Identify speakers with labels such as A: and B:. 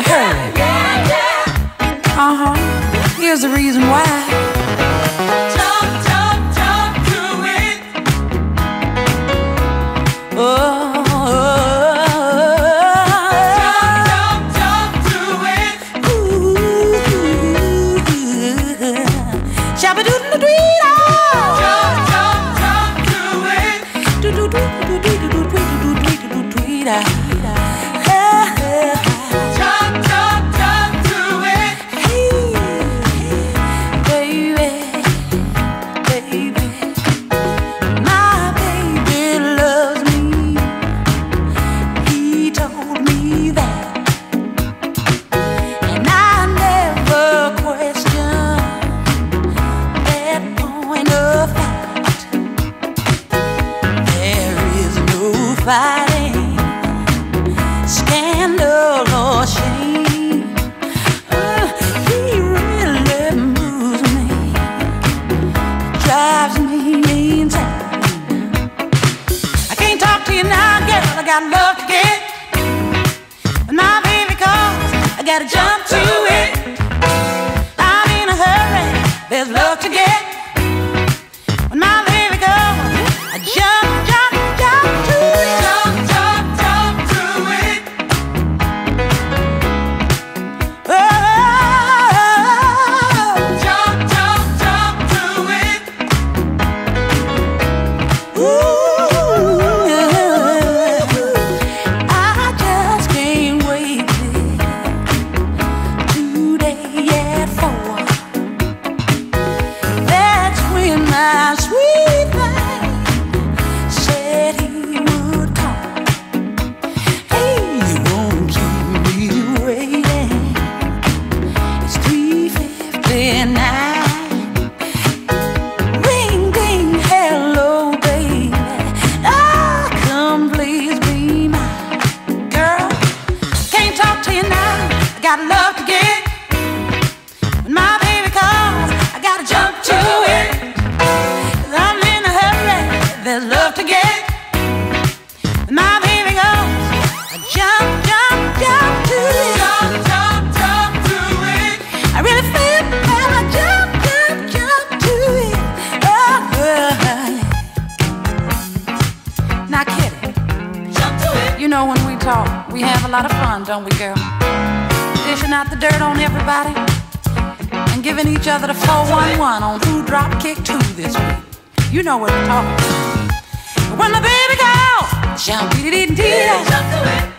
A: Uh huh. Here's the reason why. Talk, talk, talk to it. Oh. Talk, to it. Ooh. To it. scandal or shame. Uh, he really moves me, drives me insane. I can't talk to you now, girl. I got love to get, my baby calls. I gotta jump. know when we talk, we have a lot of fun, don't we, girl? Dishing out the dirt on everybody and giving each other the 411 on who drop kicked who this week. You know what we're talking about. When the baby calls, jump, dee dee dee dee.